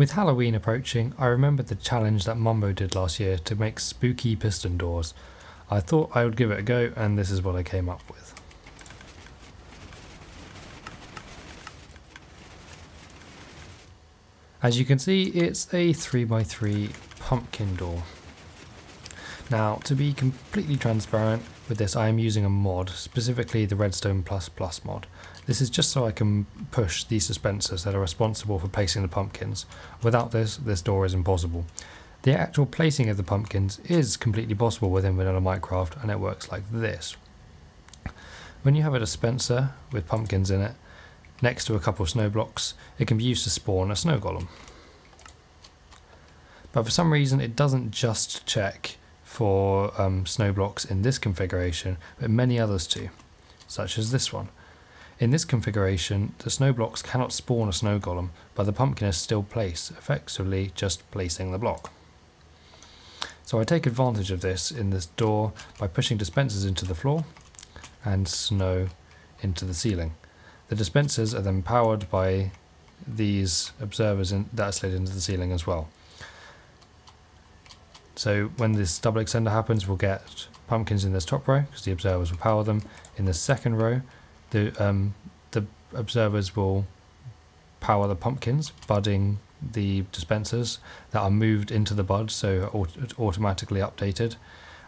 With Halloween approaching, I remembered the challenge that Mumbo did last year to make spooky piston doors. I thought I would give it a go and this is what I came up with. As you can see, it's a 3x3 pumpkin door. Now, to be completely transparent with this, I am using a mod, specifically the Redstone++ mod. This is just so I can push the dispensers that are responsible for placing the pumpkins. Without this, this door is impossible. The actual placing of the pumpkins is completely possible within Vanilla Minecraft, and it works like this. When you have a dispenser with pumpkins in it, next to a couple of snow blocks, it can be used to spawn a snow golem. But for some reason it doesn't just check for um, snow blocks in this configuration, but many others too, such as this one. In this configuration, the snow blocks cannot spawn a snow golem, but the pumpkin is still placed, effectively just placing the block. So I take advantage of this in this door by pushing dispensers into the floor and snow into the ceiling. The dispensers are then powered by these observers in, that slid into the ceiling as well. So when this double extender happens, we'll get pumpkins in this top row because the observers will power them. In the second row, the um, the observers will power the pumpkins, budding the dispensers that are moved into the bud, so automatically updated.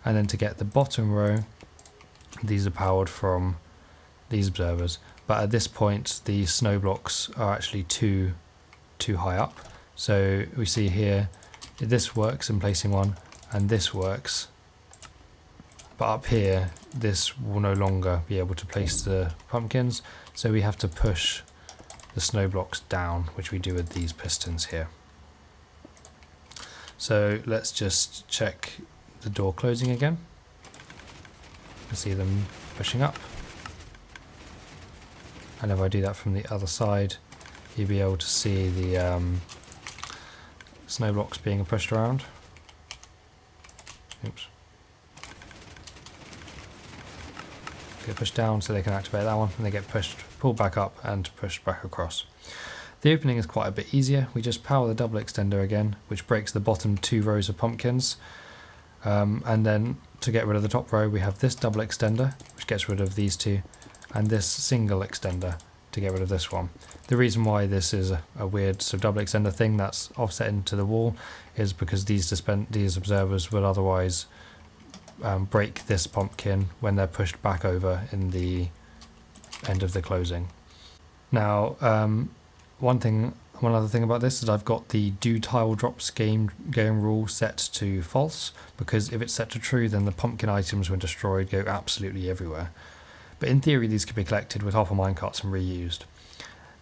And then to get the bottom row, these are powered from these observers. But at this point, the snow blocks are actually too too high up. So we see here, this works in placing one, and this works. But up here, this will no longer be able to place the pumpkins, so we have to push the snow blocks down, which we do with these pistons here. So let's just check the door closing again. You see them pushing up. And if I do that from the other side, you'll be able to see the um, snow blocks being pushed around. Oops. Get pushed down so they can activate that one, and they get pushed, pulled back up and pushed back across. The opening is quite a bit easier. We just power the double extender again, which breaks the bottom two rows of pumpkins. Um, and then to get rid of the top row, we have this double extender, which gets rid of these two, and this single extender to get rid of this one. The reason why this is a, a weird sort of double extender thing that's offset into the wall is because these these observers will otherwise um, break this pumpkin when they're pushed back over in the end of the closing. Now, um, one thing, one other thing about this is I've got the do tile drops game game rule set to false because if it's set to true, then the pumpkin items when destroyed go absolutely everywhere. But in theory, these could be collected with hopper minecarts and reused.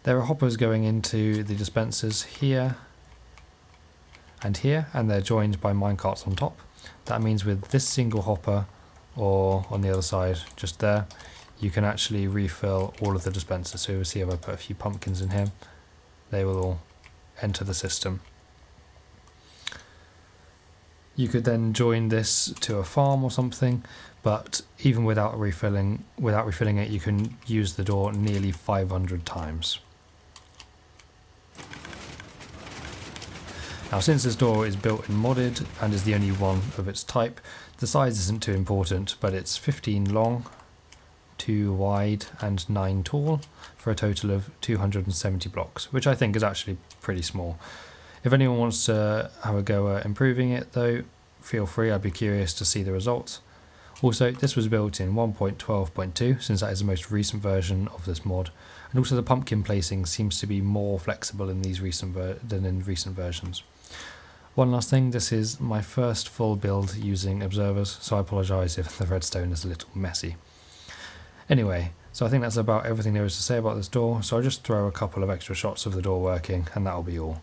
There are hoppers going into the dispensers here and here, and they're joined by minecarts on top. That means with this single hopper or on the other side just there you can actually refill all of the dispensers. So you'll see if I put a few pumpkins in here they will all enter the system. You could then join this to a farm or something but even without refilling without refilling it you can use the door nearly 500 times. Now since this door is built in modded and is the only one of its type, the size isn't too important, but it's 15 long, 2 wide and 9 tall for a total of 270 blocks, which I think is actually pretty small. If anyone wants to have a go at improving it though, feel free, I'd be curious to see the results. Also, this was built in 1.12.2 since that is the most recent version of this mod, and also the pumpkin placing seems to be more flexible in these recent than in recent versions. One last thing, this is my first full build using observers, so I apologise if the redstone is a little messy. Anyway, so I think that's about everything there is to say about this door, so I'll just throw a couple of extra shots of the door working, and that'll be all.